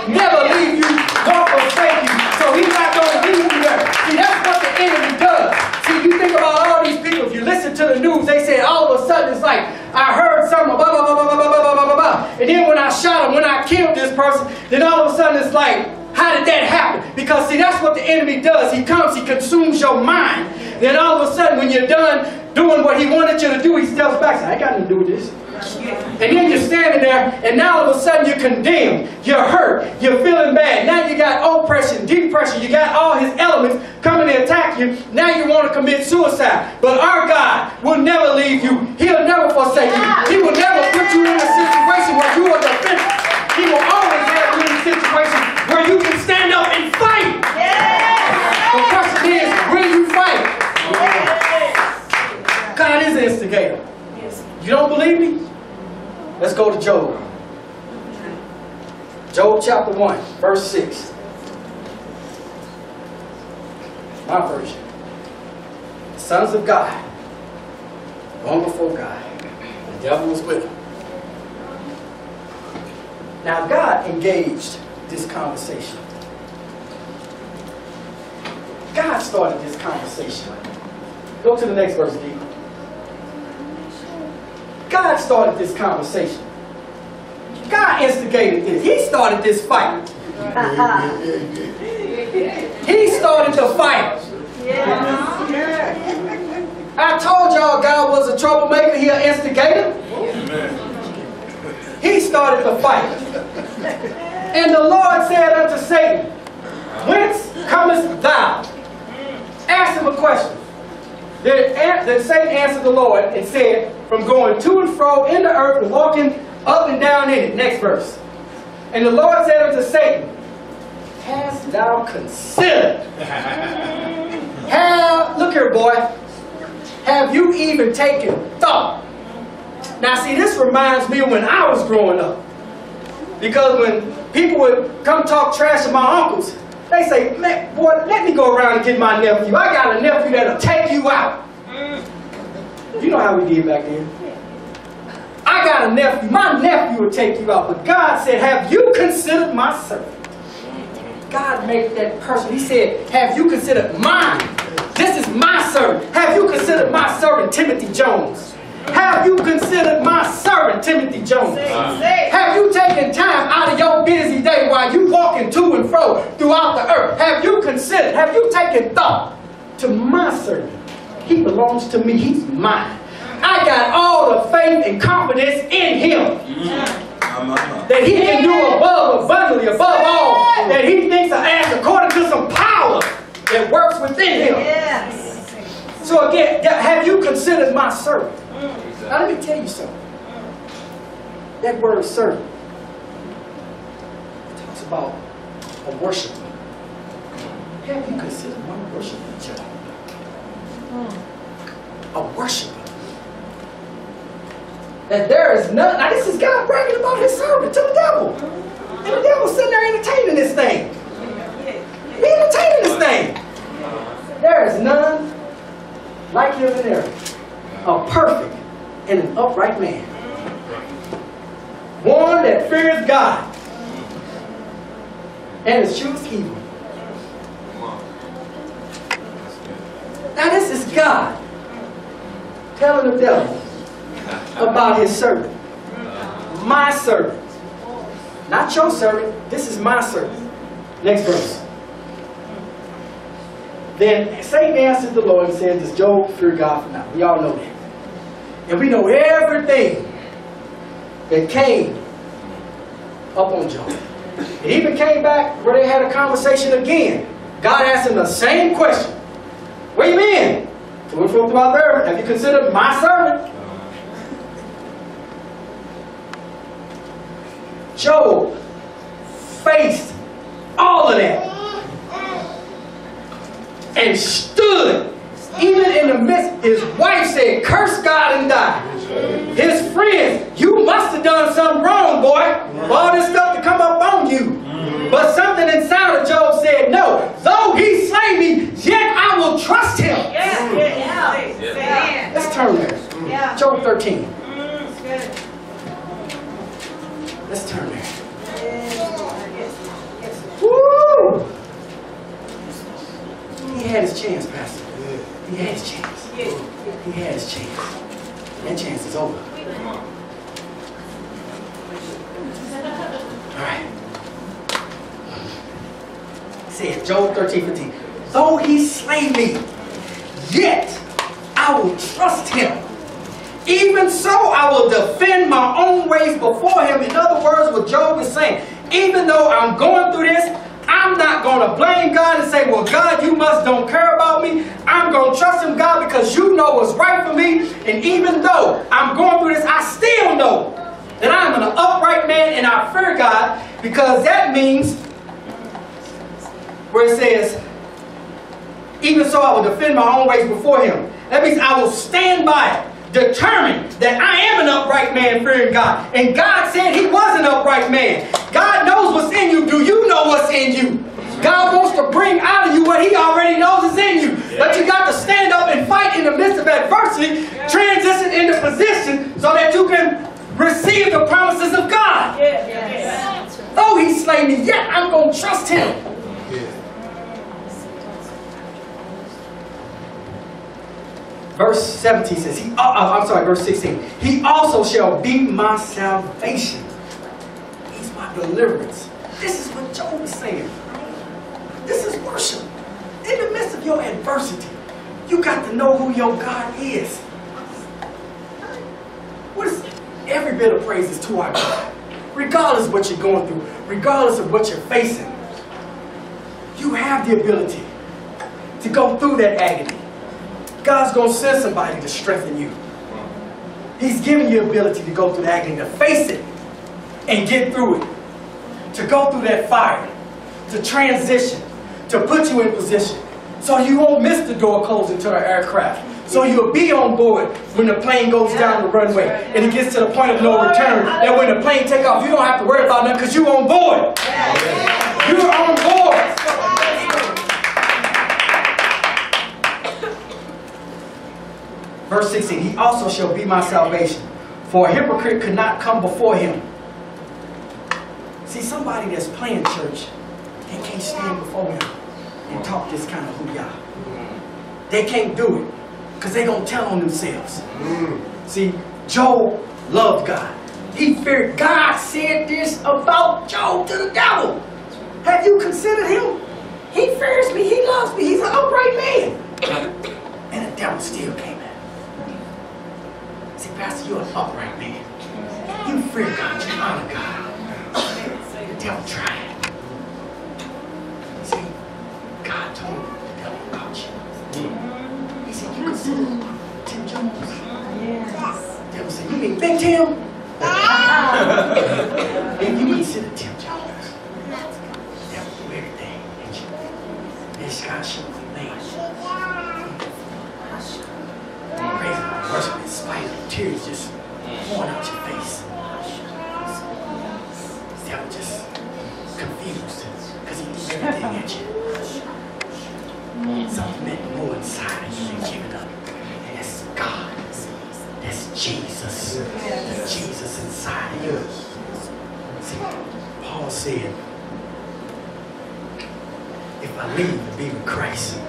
Never leave you nor forsake you. So He's not going to leave you there. See, that's what the enemy does. See, you think about all these people, if you listen to the news, they say all of a sudden it's like, I heard something, blah, blah, blah, blah, blah, blah, blah, blah, blah. And then when I shot him, when I killed this person, then all of a sudden it's like, how did that happen? Because see, that's what the enemy does. He comes, he consumes your mind. Then all of a sudden, when you're done doing what he wanted you to do, he steps back. I got nothing to do with this. And then you're standing there, and now all of a sudden you're condemned. You're hurt. You're feeling bad. Now you got oppression, depression. You got all his elements coming to attack you. Now you want to commit suicide. But our God will never leave you. He'll never forsake you. He will never put you in a situation where you are defended. He will always have you in a situation where you can stand up and fight. The question is, will you fight? God is an instigator. You don't believe me? Let's go to Job. Job chapter 1, verse 6. My version. The sons of God, going before God. The devil was with them. Now, God engaged this conversation. God started this conversation. Go to the next verse, D. God started this conversation. God instigated this. He started this fight. He started the fight. I told y'all God was a troublemaker. He an instigator. He started the fight. And the Lord said unto Satan, Whence comest thou? Ask him a question. Then Satan answered the Lord and said, From going to and fro in the earth and walking up and down in it. Next verse. And the Lord said unto Satan, Hast thou considered? [LAUGHS] Have, look here, boy. Have you even taken thought? Now, see, this reminds me when I was growing up. Because when people would come talk trash to my uncles, they say, man, boy, let me go around and get my nephew. I got a nephew that'll take you out. Mm. You know how we did back then. I got a nephew. My nephew will take you out. But God said, have you considered my servant? God made that person. He said, have you considered mine? This is my servant. Have you considered my servant, Timothy Jones? Have you considered my servant, Timothy Jones? Have you taken time out of your busy day while you walking to and fro throughout the earth? Have you considered, have you taken thought to my servant? He belongs to me. He's mine. I got all the faith and confidence in him mm-hmm. that he can do above, abundantly, above all that he thinks or asks according to some power that works within him. So again, have you considered my servant? Now let me tell you something. That word servant talks about a worshiper. Have you considered my worshiper, Joe? A worshiper. That there is none. Now this is God bragging about his servant to the devil. And the devil's sitting there entertaining this thing. He entertaining this thing. There is none like him in there. A perfect and an upright man. One that fears God and eschews evil. Now this is God telling the devil about his servant. My servant. Not your servant, this is my servant. Next verse. Then Satan answered the Lord and said, Does Job fear God for now? We all know that. And we know everything that came up on Job. It even came back where they had a conversation again. God asked him the same question. Where you been? To and fro throughout the earth. Have you considered my servant? Job faced all of that and stood. Even in the midst, his wife said, Curse God and die. His friends, you must have done something wrong, boy. All this stuff to come up on you. But something inside of Job said, No, though he slay me, yet I will trust him. Yeah, yeah, yeah. Let's turn there. Yeah. Job 13. Mm. Let's turn there. Woo! He had his chance, Pastor. He has chance. He has chance. That chance is over. Come on. All right. Says Job 13, 15. Though he slay me, yet I will trust him. Even so, I will defend my own ways before him. In other words, what Job is saying, even though I'm going through this, I'm not going to blame God and say, well, God, you must don't care about me. I'm going to trust him, God, because you know what's right for me. And even though I'm going through this, I still know that I'm an upright man and I fear God because that means where it says, even so I will defend my own ways before him. That means I will stand by it, determined that I am an upright man fearing God. And God said he was an upright man. God knows what's in you. Do you know what's in you? God wants to bring out of you what he already knows is in you. But you got to stand up and fight in the midst of adversity, transition into position so that you can receive the promises of God. Yes. Though he slay me, yet I'm going to trust him. Verse 17 says, he, uh, uh, I'm sorry, verse 16. He also shall be my salvation. He's my deliverance. This is what Job is saying. This is worship. In the midst of your adversity, you got to know who your God is. What is every bit of praise is to our God. Regardless of what you're going through, regardless of what you're facing, you have the ability to go through that agony. God's going to send somebody to strengthen you. He's giving you ability to go through the agony, to face it and get through it. To go through that fire, to transition, to put you in position. So you won't miss the door closing to the aircraft. So you'll be on board when the plane goes down the runway and it gets to the point of no return. And when the plane take off, you don't have to worry about nothing because you're on board. You're on board. Verse 16, he also shall be my salvation. For a hypocrite could not come before him. See, somebody that's playing church, they can't stand before him and talk this kind of hoo They can't do it because they going to tell on themselves. See, Job loved God. He feared God said this about Job to the devil. Have you considered him? He fears me. He loves me. He's an upright man. [COUGHS] And the devil still came Pastor, you're an upright man. You fear God. You honor God. The devil tried. See, God told the devil about you. He said, you consider Tim Jones. The devil said, you mean Big Tim? and you consider Tim Jones. The devil do everything. ain't you? This God showed me man. Praise of tears just pouring out your face. The devil just confused because he threw everything at you. Something meant more inside you than giving up. And that's God. That's Jesus. The Jesus inside you. See, Paul said, if I leave to be with Christ,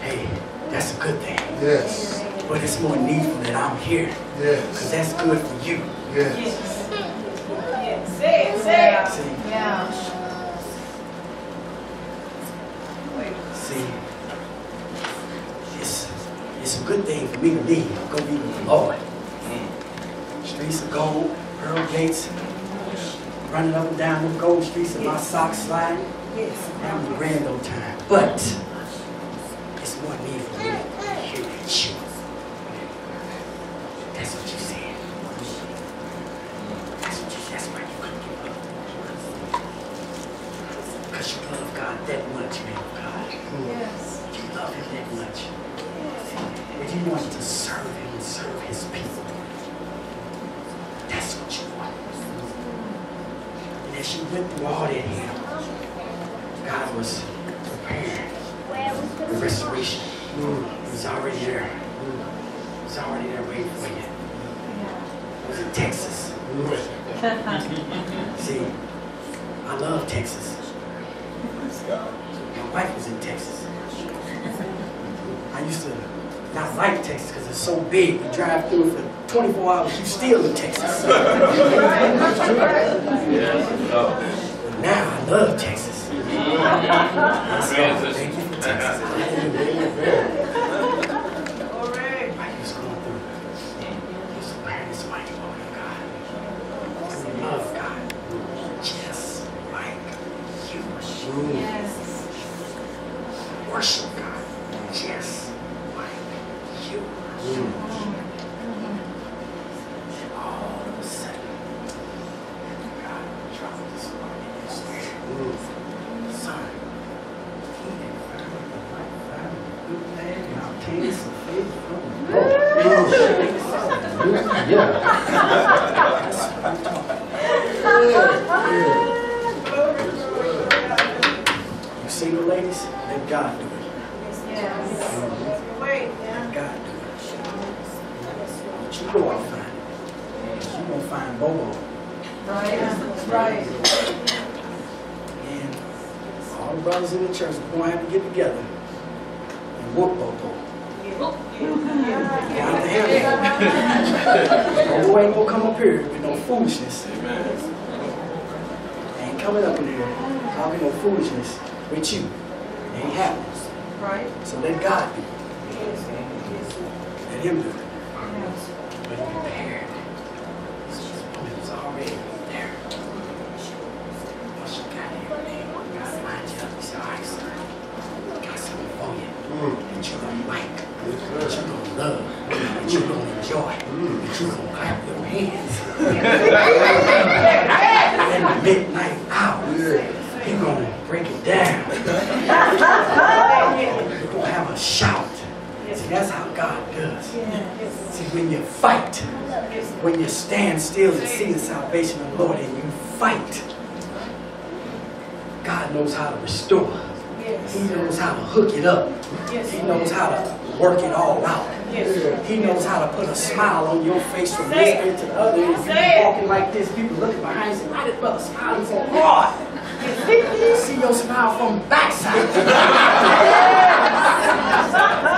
hey, that's a good thing. Yes. But it's more needful that I'm here. Because that's good for you. Yes. Yes. Say it, Say it. See, Yeah. see, it's, it's a good thing for me to leave, go be with the Lord. Streets of gold, pearl gates, running up and down them gold streets in my socks sliding, Yes. having a grand old time. But it's more need for me to hear that you. That's what you said. That's what you That's why you couldn't give up. Because you love God that much, man, God. Yes. You love him that much. And you want to serve him and serve his people. That's what you want. And as you went through all that hell, God was preparing the restoration. It was already there. It was already there waiting for you. It was in Texas. See, I love Texas. My wife was in Texas. I used to not like So big. You drive through for 24 hours, you still in Texas. [LAUGHS] Yes. Oh. Now I love Texas. Yes, Lord. Thank you for Texas. Why you was going through? He was preparing this mighty woman of God. We love God. Just like you. Yes. Worship God. Just like you. And all of a sudden, God dropped this one in your spirit. Son, he that found the right found a good man and obtained some favor from the Lord. Yeah. You single ladies, let God do it. Yes. Wait. Let God do it. But you go out and find it. You gonna find Bobo. Right. Right. And all the brothers in the church are gonna have to get together and whoop Bobo. You have to handle it. Bobo ain't gonna come up here with no foolishness. Ain't coming up in here talking no foolishness with you. It ain't happening. Right. So let God do it. Let him do it. But he prepared. It was already there. Once you got here, man, God lined you up. He said, all right, son, I got something for you that you're going to that you're going to love, that you're going to enjoy, that you're going to clap your hands. In the midnight hour, you're going to break it down. You're going to have a shout. See, that's how God does. See, when you fight, when you stand still and see the salvation of the Lord and you fight, God knows how to restore. Yes. He knows how to hook it up. Yes. He knows how to work it all out. He knows how to put a smile on your face from this end to the other. If you're walking like this, people looking behind you say, why did brother smile so hard? See your smile from backside. [LAUGHS]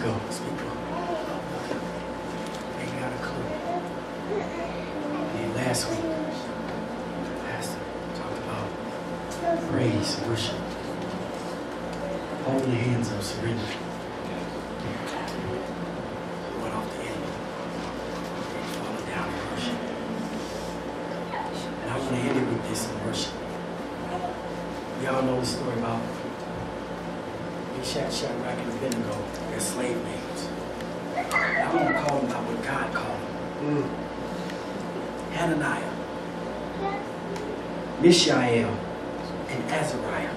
ago, Ain't got a clue. And last week, the pastor talked about praise, worship, holding the hands of surrender. Mishael, and Azariah.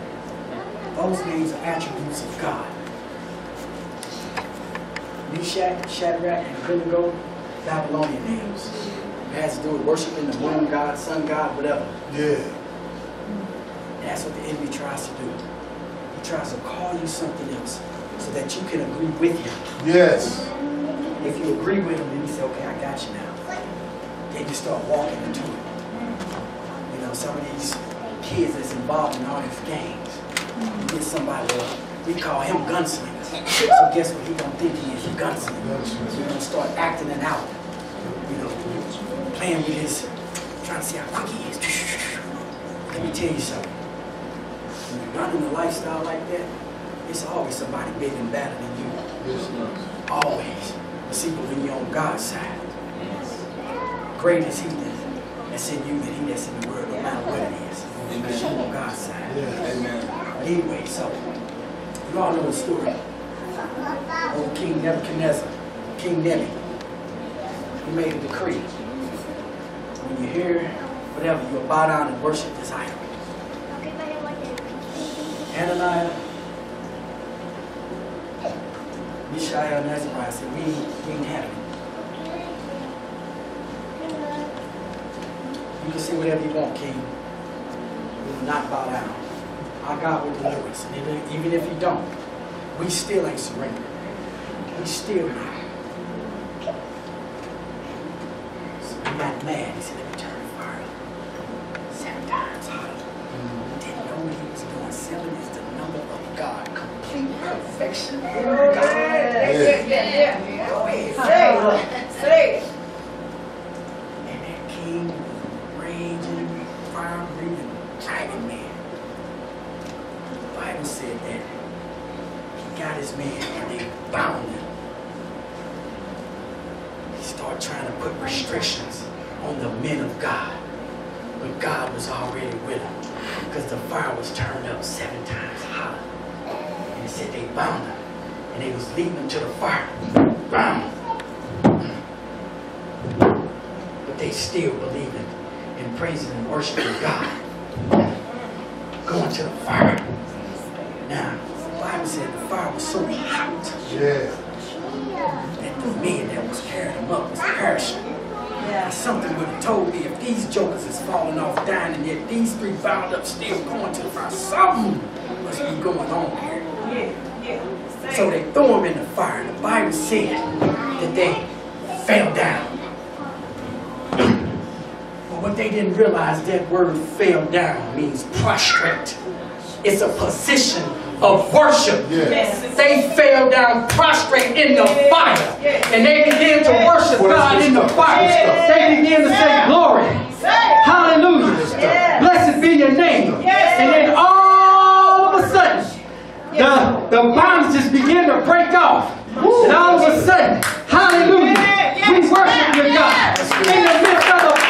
Those names are attributes of God. Meshach, Shadrach, and Abednego, Babylonian names. It has to do with worshiping the moon god, sun god, whatever. Yeah. That's what the enemy tries to do. He tries to call you something else so that you can agree with him. Yes. If you agree with him, then you say, okay, I got you now. Then you start walking into it. Some of these kids that's involved in all these gangs, you get somebody, uh, we call him gunslinger. So guess what he gonna think he is? He gunslinger. So he's gonna start acting it out. You know, playing with his, trying to see how quick he is. Let me tell you something. When you're running a lifestyle like that, it's always somebody bigger and better than you. Always. But see, when you're on God's side, great is He that- that's in you than He that's in the world, matter what it is. Side. Yes. But anyway, so you all know the story. Old King Nebuchadnezzar, King Nebi, he made a decree. When you hear whatever, you'll bow down and worship this idol. Hananiah, Mishael, and Azariah said, we we ain't having it. You can say whatever you want, King. We will not bow down. Our God will deliver us. And even- even if you don't, we still ain't surrendered. We still not. So he got mad. He said, let me turn the fire. Seven times hotter. Didn't know what he was doing. Seven is the number of God. Complete perfection. Yeah, yeah, yeah, yeah. Go ahead. Say it. Say it. And that king was raging, fire breathing, dragon man. The Bible said that he got his man and they bound him. He started trying to put restrictions on the men of God. But God was already with him because the fire was turned up seven times hotter. And it said they bound him and they was leading him to the fire. Bound. but they still believing in praising and worshiping God. Going to the fire. Now, the Bible said the fire was so hot Yeah. that the men that was carrying them up was perishing. Yeah. something would have told me if these jokers is falling off, dying, and yet these three bound up still going to the fire, something must be going on here. Yeah, yeah. So they threw him in the fire. The Bible said that they fell down. But what they didn't realize, that word fell down means prostrate. It's a position of worship. Yeah. Yes. They fell down prostrate in the fire. And they began to worship What is God in the fire. What is? They began to say, Glory. Say. Hallelujah. Yeah. Blessed be your name. Yes. And then all of a sudden, the, the bondages begin to break off. And all of a sudden, hallelujah, Yeah, yes, we worship yeah, you, God. yes. In the midst of the